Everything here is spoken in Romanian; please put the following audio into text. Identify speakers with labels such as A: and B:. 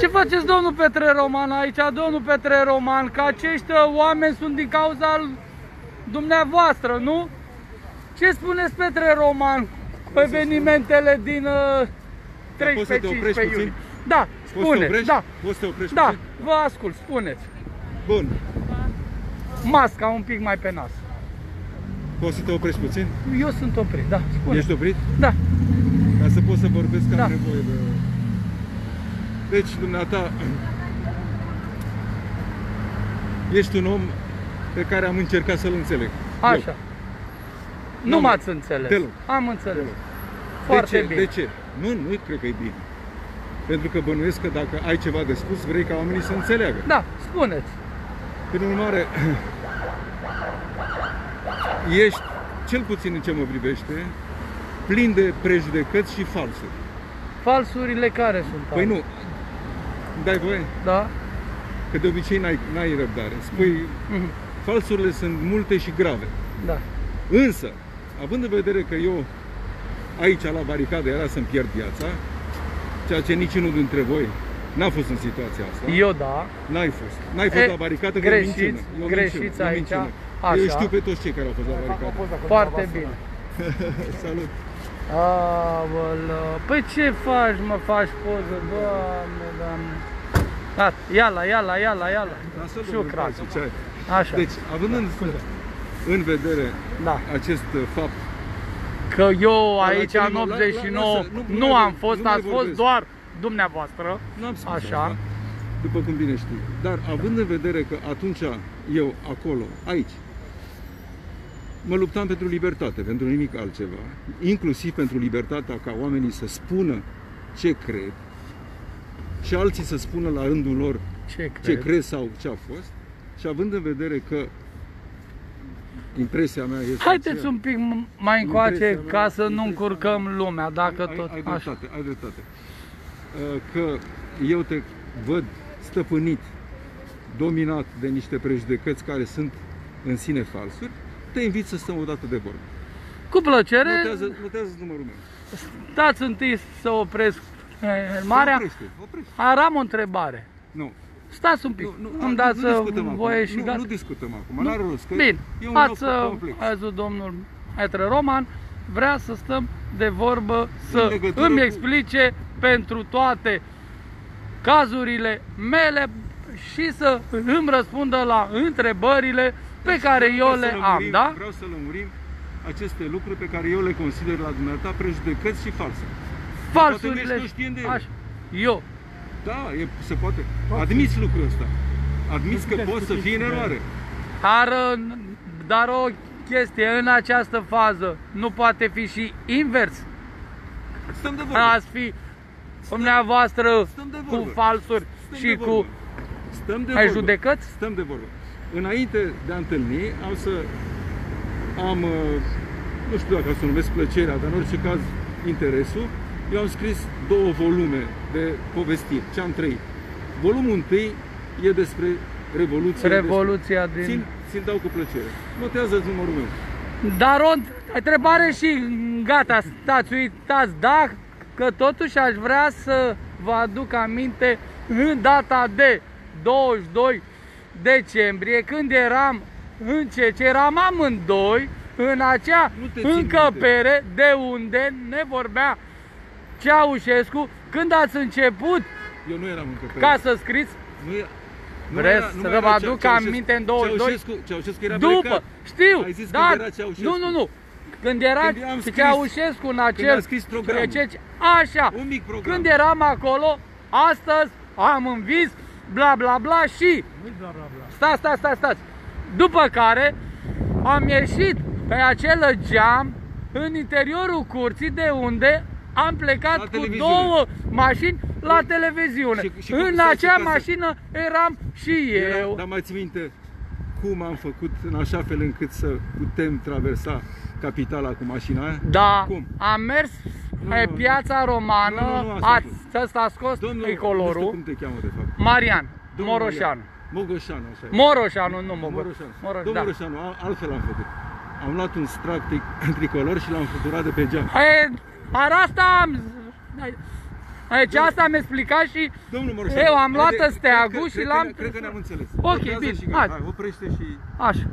A: Ce faceți, domnul Petre Roman, aici, domnul Petre Roman, că acești uh, oameni sunt din cauza l- dumneavoastră, nu? Ce spuneți, Petre Roman, cu evenimentele din uh,
B: poți să te
A: 13-15
B: oprești
A: iulie?
B: puțin?
A: Da,
B: Poți să te
A: spuneți,
B: oprești?
A: da,
B: Poți să te oprești
A: da,
B: puțin?
A: vă ascult, spuneți.
B: Bun.
A: Masca un pic mai pe nas.
B: Poți să te oprești puțin?
A: Eu sunt oprit, da, spuneți.
B: Ești oprit?
A: Da,
B: Ca să pot să vorbesc, am
A: Da.
B: nevoie de... Deci, dumneata, ești un om pe care am încercat să-l înțeleg.
A: așa. Nu
B: N-am-
A: m-ați înțeles.
B: Deloc.
A: Am înțeles.
B: Deloc.
A: Foarte
B: de ce?
A: bine.
B: De ce? Nu, nu cred că e bine. Pentru că bănuiesc că dacă ai ceva de spus, vrei ca oamenii să înțeleagă.
A: Da, spuneți.
B: Prin urmare, ești, cel puțin în ce mă privește, plin de prejudecăți și falsuri.
A: Falsurile care sunt?
B: Păi nu, dai voie?
A: Da?
B: Că de obicei n-ai, n-ai răbdare. Spui,
A: Mhm.
B: falsurile sunt multe și grave.
A: Da.
B: Însă, având în vedere că eu aici la baricadă era să-mi pierd viața, ceea ce niciunul dintre voi n-a fost în situația asta.
A: Eu da.
B: N-ai fost. N-ai fost
A: E,
B: la baricadă că e
A: greșiți,
B: minciună. E o
A: greșiți
B: minciună, e o
A: aici,
B: minciună.
A: așa.
B: Eu știu pe toți cei care au fost la baricadă.
A: Foarte bine.
B: Salut!
A: Aolă. Păi ce faci, mă, faci poză? Doamne, doamne. Gata, ia-la, ia-la, ia-la, ia-la.
B: Lasă-l,
A: Și eu
B: domnule
A: crac.
B: Pasu, ce ai?
A: Așa.
B: Deci, având în, în vedere
A: Da.
B: acest uh, fapt,
A: Că eu
B: la
A: aici
B: ce
A: în
B: nivel? La-
A: 89
B: lasă, nu- nu
A: nu
B: mai
A: am
B: vor-
A: fost,
B: nu mai
A: ați fost
B: vorbesc.
A: doar dumneavoastră.
B: n-am spus
A: Așa.
B: asta, după cum bine știi. Dar având în vedere că atunci eu, acolo, aici, mă luptam pentru libertate, pentru nimic altceva, inclusiv pentru libertatea ca oamenii să spună ce cred și alții să spună la rândul lor
A: Ce
B: ce
A: crezi?
B: cred sau ce a fost și având în vedere că impresia mea este
A: Haideți
B: aceea-
A: un pic mai încoace
B: Impresia mea-
A: ca să nu
B: impresia
A: încurcăm lumea, dacă
B: ai,
A: tot
B: ai
A: așa.
B: dreptate, ai dreptate. Uh, Că eu te văd stăpânit, dominat de niște prejudecăți care sunt în sine falsuri, te invit să stăm o dată de vorbă.
A: Cu plăcere,
B: Notează, notează numărul meu.
A: dați întâi să opresc eh, marea.
B: Oprește, oprește.
A: Ar am o întrebare.
B: Nu.
A: Stați un pic,
B: Nu, nu,
A: îmi
B: nu
A: dați uh,
B: discutăm
A: voie
B: acum.
A: și
B: nu,
A: gata.
B: nu discutăm acum,
A: Nu?
B: n-are rost. Că
A: Bine,
B: e un loc
A: ați uh,
B: complex.
A: văzut domnul Etre Roman, vrea să stăm de vorbă, să
B: legătură
A: îmi
B: cu-
A: explice pentru toate cazurile mele și să îmi răspundă la întrebările pe care eu
B: Vreau să
A: le am,
B: lămurim-
A: da?
B: Vreau să lămurim aceste lucruri pe care eu le consider la dumneata prejudecăți și false. Poate nu
A: Falsurile.
B: ești conștient de ele.
A: Așa. Eu.
B: Da, e, se poate. Admiți lucrul ăsta. Admiți că poți să fii în eroare.
A: Dar, uh, dar o chestie, în această fază nu poate fi și invers.
B: Stăm de vorbă.
A: Ați fi dumneavoastră
B: Stăm de
A: cu
B: vorbă.
A: falsuri
B: Stăm
A: și
B: de
A: cu
B: vorbă. Stăm de
A: ai
B: vorbă.
A: judecăți?
B: Stăm de vorbă. Înainte de a întâlni, am să am, uh, nu știu dacă să o numesc plăcerea, dar în orice caz interesul, eu am scris două volume de povestiri, ce am trăit. Volumul întâi e despre Revoluție.
A: Revoluția
B: Despre...
A: din...
B: Țin, țin dau cu plăcere. Notează numărul meu.
A: Dar o întrebare și gata, stați, uitați, da, că totuși aș vrea să vă aduc aminte în data de 22 decembrie, când eram în ce, ce eram amândoi în acea
B: Nu te țin
A: încăpere de unde ne vorbea Ceaușescu când ați început
B: Eu nu eram încă pe
A: ca să scriți
B: Nu e, nu
A: Vreți
B: era- nu
A: să
B: mai
A: vă
B: era
A: aduc
B: Ceaușescu.
A: aminte în 22?
B: Ceaușescu, Ceaușescu era
A: după,
B: plecat.
A: știu,
B: Ai zis
A: dar
B: când era Ceaușescu.
A: nu, nu, nu. Când era
B: Când am scris-
A: Ceaușescu în acel
B: a scris programul.
A: ce- ce- așa.
B: Un mic program.
A: Când eram acolo, astăzi am învins bla bla bla și Stați, stați, stați, stați. După care am ieșit pe acel geam în interiorul curții de unde am plecat
B: La
A: cu
B: televiziune.
A: două mașini la televiziune.
B: Și- și cum-
A: în
B: stai,
A: acea
B: și ca să-
A: mașină eram și
B: Era-
A: eu.
B: Dar mai ți minte cum am făcut în așa fel încât să putem traversa capitala cu mașina aia?
A: Da,
B: Cum?
A: am mers
B: Nu,
A: pe
B: nu,
A: piața romană,
B: Nu, nu, nu, asta
A: ați,
B: nu.
A: ăsta a scos
B: Domnul, nu știu
A: tricolorul,
B: cum te cheamă de fapt.
A: Marian,
B: Domnul
A: Moroșanu.
B: Marian. Mogoșanu, așa e.
A: Moroșanu, nu Mogo.
B: Moroșanu.
A: Moroș,
B: Domnul
A: da.
B: Moroșanu, al- altfel am făcut. Am luat un strac tri- tricolor și l-am făturat de pe geam.
A: E, dar asta am... Deci asta mi-a explicat și
B: Domnul Moroșanu,
A: Eu am luat
B: haide,
A: steagul
B: cred că-
A: și
B: cred
A: l-am-
B: că ne- Cred că ne-am înțeles.
A: Ok,
B: Notează
A: bine,
B: și gata.
A: hai.
B: Hai, oprește și...
A: așa.